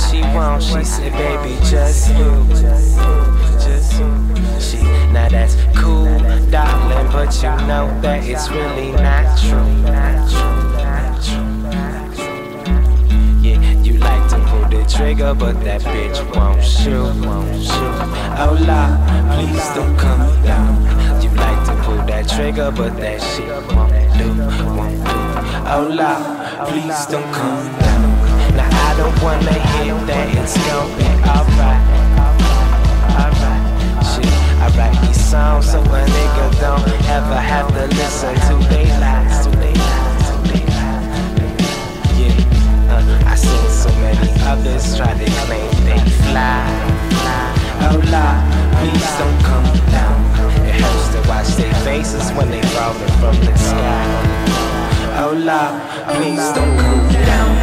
She wants. She said, baby, just you. Just you. She, now that's cool, darling, but you know that it's really not true. Yeah, you like to pull the trigger, but that bitch won't shoot, won't shoot. Oh Lord, please don't come down. You like to pull that trigger, but that shit won't do, won't do. Oh Lord, please don't come down. I don't wanna hear that it's gonna be alright. Shit. I write these songs so a nigga don't ever have to listen to they lies. Yeah, uh, I seen so many others try to claim they fly. Oh la, please don't come down. It hurts to watch their faces when they falling from the sky. Oh la, please don't come down.